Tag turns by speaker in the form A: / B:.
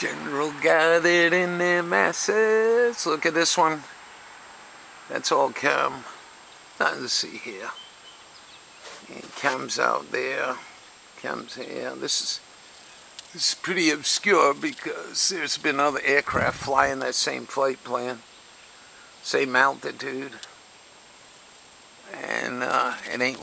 A: General gathered in their masses. Look at this one. That's all come. Nothing to see here. It comes out there. Comes here. This is this is pretty obscure because there's been other aircraft flying that same flight plan, same altitude, and uh, it ain't